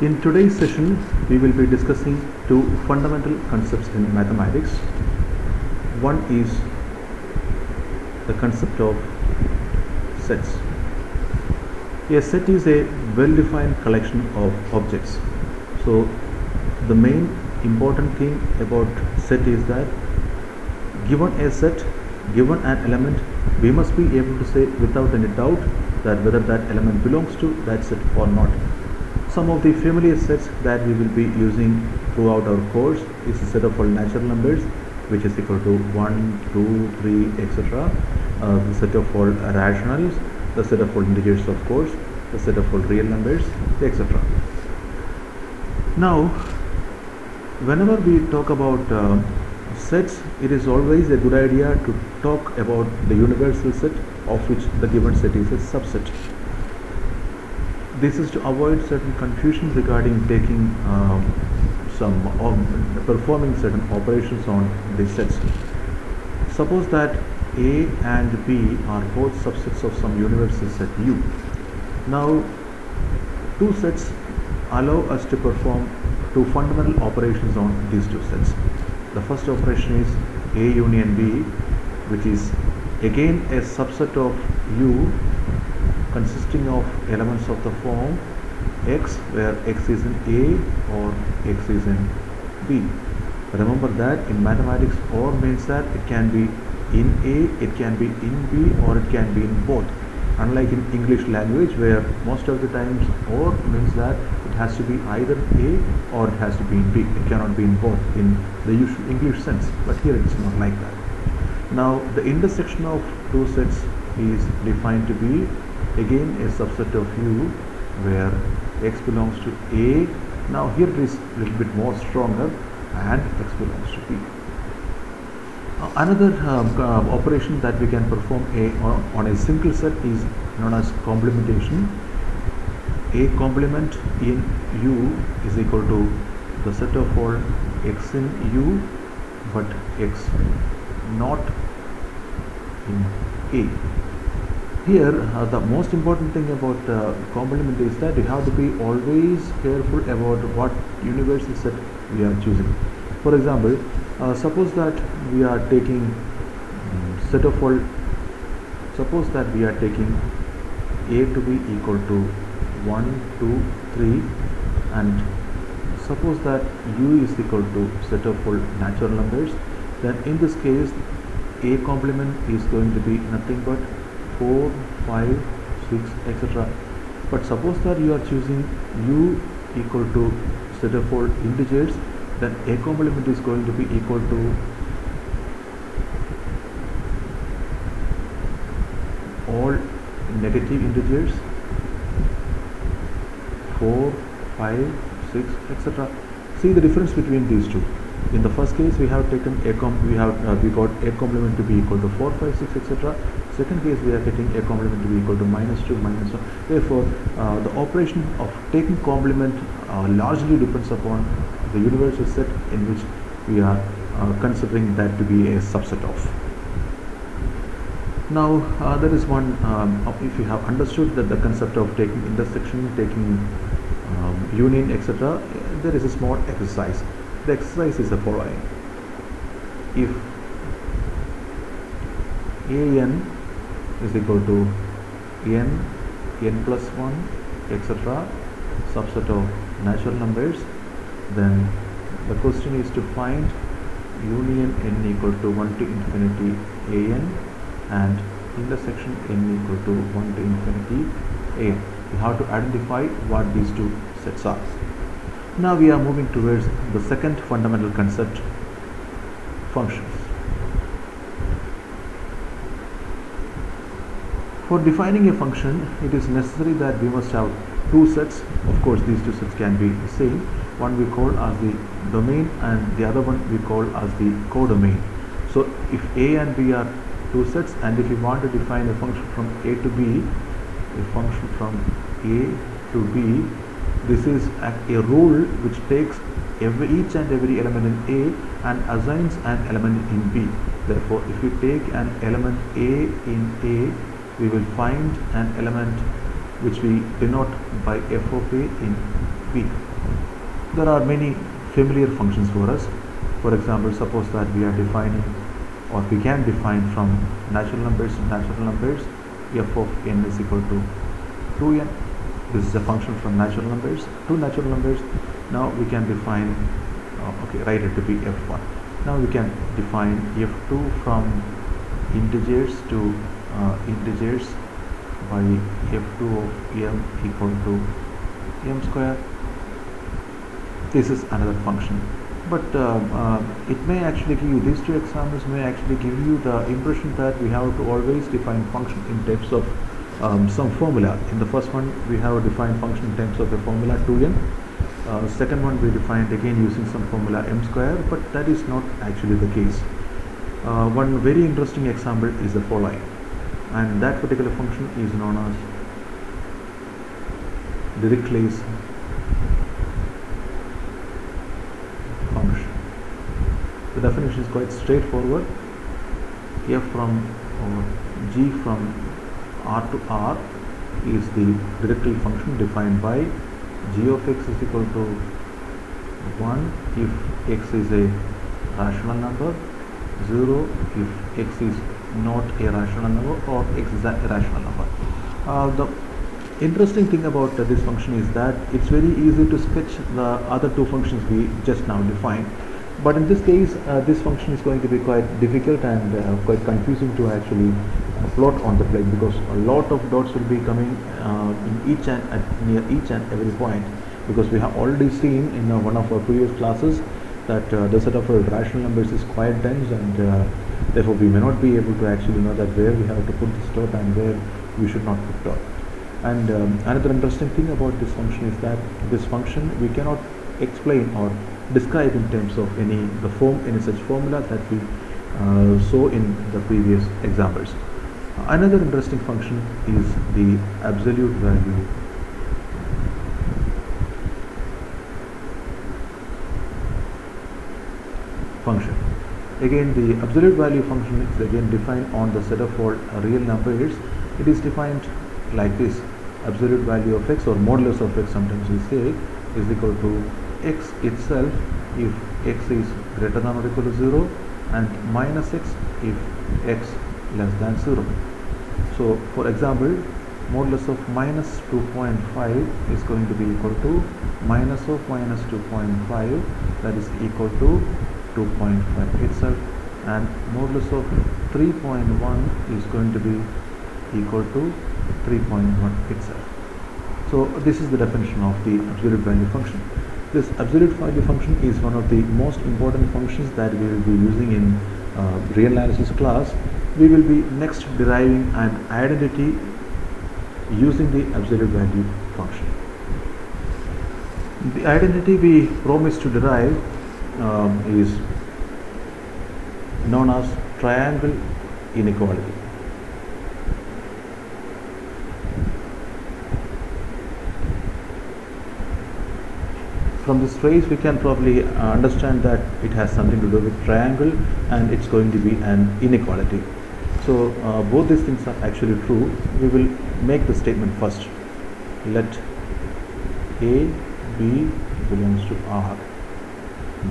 In today's session, we will be discussing two fundamental concepts in mathematics. One is the concept of sets. A set is a well-defined collection of objects. So, the main important thing about set is that given a set, given an element, we must be able to say without any doubt that whether that element belongs to that set or not. Some of the familiar sets that we will be using throughout our course is a set of all natural numbers which is equal to 1, 2, 3, etc. Uh, the set of all rationals, the set of all integers of course, the set of all real numbers, etc. Now, whenever we talk about uh, sets, it is always a good idea to talk about the universal set of which the given set is a subset. This is to avoid certain confusion regarding taking um, some um, performing certain operations on these sets. Suppose that A and B are both subsets of some universal set U. Now, two sets allow us to perform two fundamental operations on these two sets. The first operation is A union B, which is again a subset of U consisting of elements of the form x where x is in A or x is in B. Remember that in mathematics or means that it can be in A, it can be in B or it can be in both. Unlike in English language where most of the times or means that it has to be either A or it has to be in B. It cannot be in both in the usual English sense but here it is not like that. Now the intersection of two sets is defined to be again a subset of U where x belongs to A. Now here it is a little bit more stronger and x belongs to B. Another um, uh, operation that we can perform a, on, on a single set is known as complementation. A complement in U is equal to the set of all x in U but x not in A here uh, the most important thing about uh, complement is that you have to be always careful about what universal set we are choosing. For example uh, suppose that we are taking um, set of all suppose that we are taking a to be equal to 1 2 3 and suppose that u is equal to set of all natural numbers then in this case a complement is going to be nothing but 4, 5, 6, etc. But suppose that you are choosing u equal to set of all integers, then a complement is going to be equal to all negative integers 4, 5, 6, etc. See the difference between these two. In the first case, we have taken a com we have uh, we got a complement to be equal to 4, 5, 6, etc second case we are getting a complement to be equal to minus 2 minus 1 therefore uh, the operation of taking complement uh, largely depends upon the universal set in which we are uh, considering that to be a subset of. Now uh, there is one um, if you have understood that the concept of taking intersection taking um, union etc there is a small exercise. The exercise is the following. If an is equal to n, n plus 1, etc. subset of natural numbers, then the question is to find union n equal to 1 to infinity an and intersection n equal to 1 to infinity an. You have to identify what these two sets are. Now we are moving towards the second fundamental concept, functions. For defining a function, it is necessary that we must have two sets. Of course, these two sets can be the same. One we call as the domain and the other one we call as the codomain. So, if A and B are two sets and if you want to define a function from A to B, a function from A to B, this is a, a rule which takes every, each and every element in A and assigns an element in B. Therefore, if you take an element A in A we will find an element which we denote by f of a in P. There are many familiar functions for us. For example, suppose that we are defining or we can define from natural numbers to natural numbers f of n is equal to 2n. This is a function from natural numbers to natural numbers. Now we can define, uh, okay, write it to be f1. Now we can define f2 from integers to integers by f2 of m equal to m square. This is another function. But uh, uh, it may actually give you these two examples may actually give you the impression that we have to always define function in terms of um, some formula. In the first one we have a defined function in terms of a formula 2n uh, second one we defined again using some formula m square but that is not actually the case. Uh, one very interesting example is the following and that particular function is known as Dirichlet's function. The definition is quite straightforward. f from or g from r to r is the Dirichlet function defined by g of x is equal to 1 if x is a rational number 0 if x is not a rational number or is a irrational number. Uh, the interesting thing about uh, this function is that it's very easy to sketch the other two functions we just now defined. But in this case, uh, this function is going to be quite difficult and uh, quite confusing to actually plot on the plate because a lot of dots will be coming uh, in each and at near each and every point because we have already seen in uh, one of our previous classes that the set of rational numbers is quite dense and therefore we may not be able to actually know that where we have to put this dot and where we should not put dot and um, another interesting thing about this function is that this function we cannot explain or describe in terms of any the form any such formula that we uh, saw in the previous examples. Another interesting function is the absolute value. Function again the absolute value function is again defined on the set of all real numbers it is defined like this. Absolute value of x or modulus of x sometimes we say is equal to x itself if x is greater than or equal to 0 and minus x if x less than 0 so for example modulus of minus 2.5 is going to be equal to minus of minus 2.5 that is equal to 2.5 itself and modulus of 3.1 is going to be equal to 3.1 itself. So this is the definition of the absolute value function. This absolute value function is one of the most important functions that we will be using in uh, real analysis class. We will be next deriving an identity using the absolute value function. The identity we promise to derive um, is known as triangle inequality. From this phrase we can probably uh, understand that it has something to do with triangle and it's going to be an inequality. So uh, both these things are actually true. We will make the statement first. Let A, B belongs to R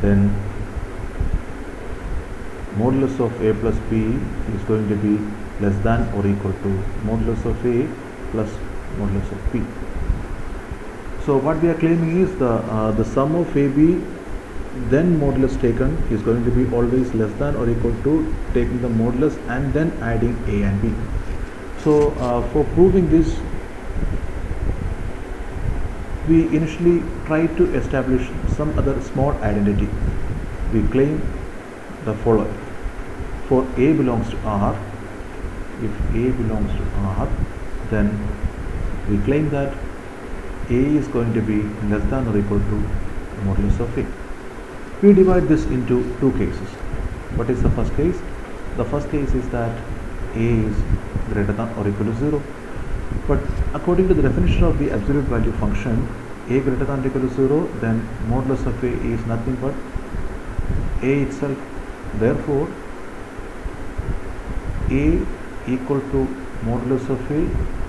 then modulus of a plus b is going to be less than or equal to modulus of a plus modulus of b. So what we are claiming is the uh, the sum of ab then modulus taken is going to be always less than or equal to taking the modulus and then adding a and b. So uh, for proving this we initially try to establish some other small identity. We claim the following. For A belongs to R, if A belongs to R, then we claim that A is going to be less than or equal to modulus of A. We divide this into two cases. What is the first case? The first case is that A is greater than or equal to 0 but according to the definition of the absolute value function, a greater than or equal to 0, then modulus of a is nothing but a itself. Therefore, a equal to modulus of a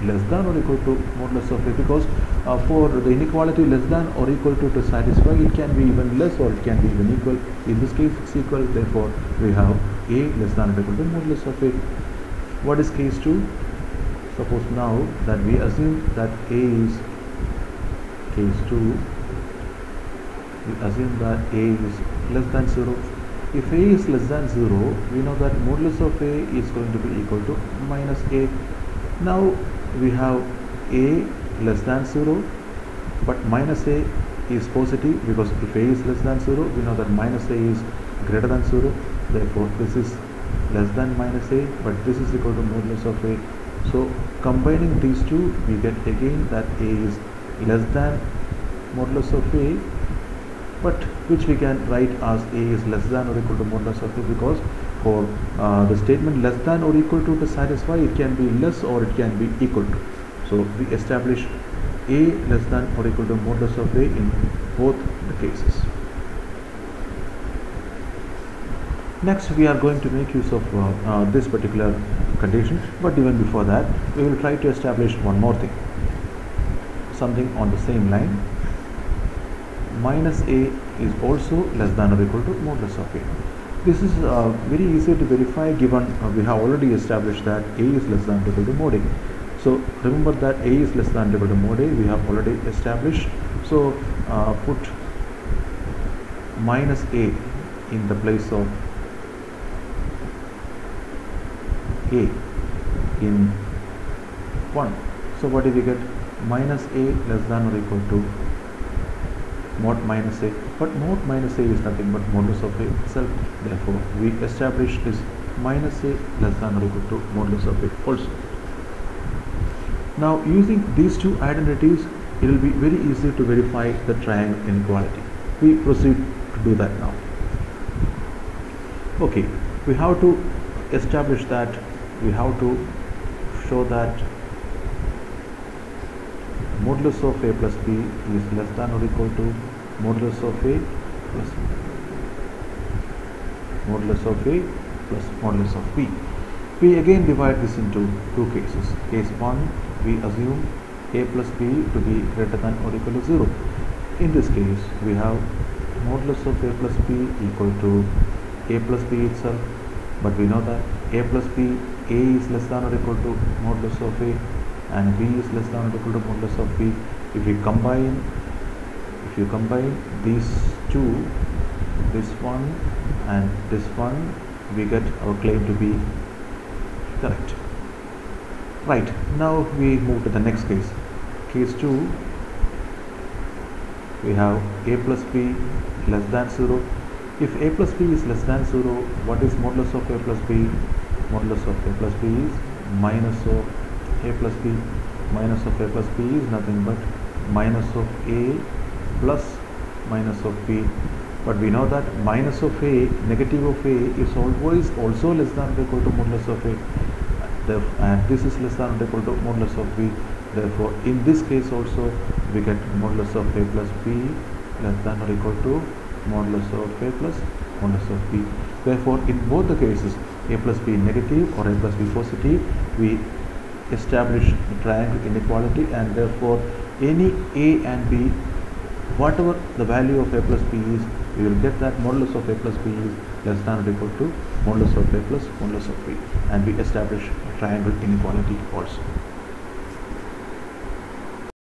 less than or equal to modulus of a because uh, for the inequality less than or equal to to satisfy it can be even less or it can be even equal. In this case it's equal. Therefore we have a less than or equal to modulus of a. What is case 2 suppose now that we assume that a is case 2 we assume that a is less than 0 if a is less than 0 we know that modulus of a is going to be equal to minus a. Now we have a less than 0 but minus a is positive because if a is less than 0 we know that minus a is greater than 0 therefore this is less than minus a but this is equal to modulus of a so combining these two we get again that a is less than modulus of a but which we can write as a is less than or equal to modulus of a because for uh, the statement less than or equal to to satisfy it can be less or it can be equal to. So we establish a less than or equal to modulus of a in both the cases. Next we are going to make use of uh, uh, this particular condition but even before that we will try to establish one more thing. Something on the same line. Minus a is also less than or equal to modulus of a. This is uh, very easy to verify given uh, we have already established that a is less than or equal to mod a. So remember that a is less than or equal to mod a we have already established. So uh, put minus a in the place of a in 1 so what do we get? Minus a less than or equal to mod minus a. But mod minus a is nothing but modulus of a itself. Therefore we establish this minus a less than or equal to modulus of a also. Now using these two identities it will be very easy to verify the triangle inequality. We proceed to do that now. Okay we have to establish that we have to show that modulus of a plus b is less than or equal to modulus of a plus modulus of a plus modulus of b. We again divide this into two cases. Case 1 we assume a plus b to be greater than or equal to 0. In this case we have modulus of a plus b equal to a plus b itself but we know that a plus b a is less than or equal to modulus of a and b is less than or equal to modulus of b. If we combine if you combine these two this one and this one we get our claim to be correct. Right now we move to the next case. Case 2 we have a plus b less than 0 if a plus b is less than 0 what is modulus of a plus b modulus of a plus b is minus of a plus b. Minus of a plus b is nothing but minus of a plus minus of b. But we know that minus of a negative of a is always also less than or equal to modulus of a. And this is less than or equal to modulus of b. Therefore in this case also we get modulus of a plus b less than or equal to modulus of a plus modulus of b. Therefore in both the cases a plus b negative or a plus b positive we establish the triangle inequality and therefore any a and b whatever the value of a plus b is we will get that. Modulus of a plus b is less than or equal to modulus of a plus modulus of b. And we establish triangle inequality also